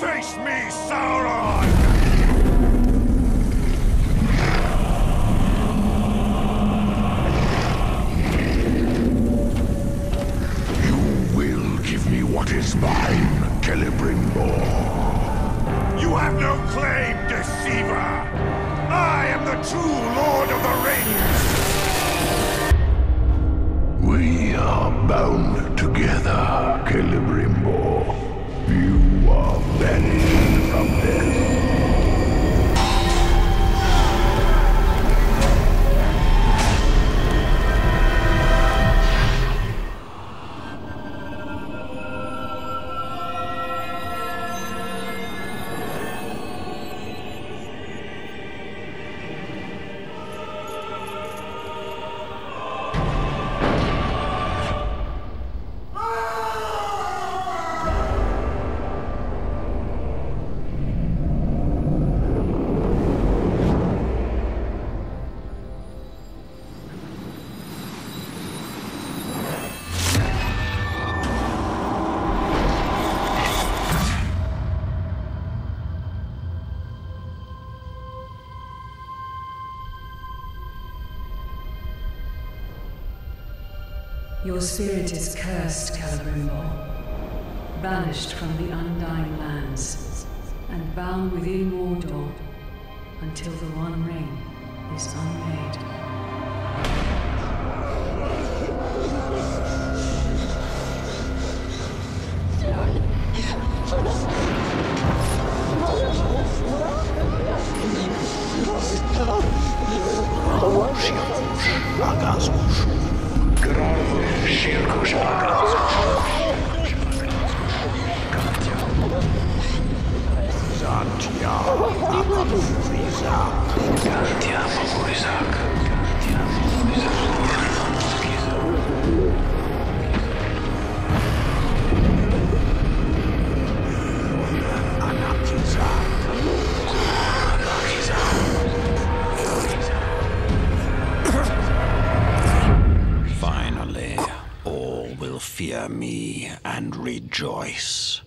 Face me, Sauron! You will give me what is mine, Celebrimbor. You have no claim, deceiver! I am the true Lord of the Rings! We are bound together, Celebrimbor. Your spirit is cursed, Celebrimbor, banished from the Undying Lands, and bound within Mordor until the One Ring is unmade. Santiago, Santiago, Santiago, fear me and rejoice.